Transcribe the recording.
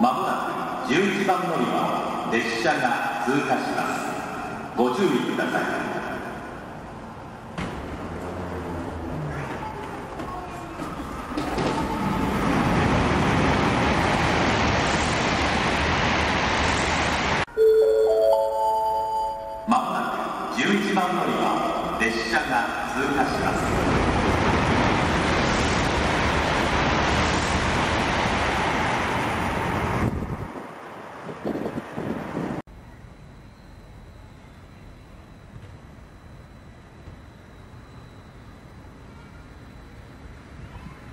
まもなく11番乗り場を列車が通過します。ご注意ください。11番乗り場列車が通過します。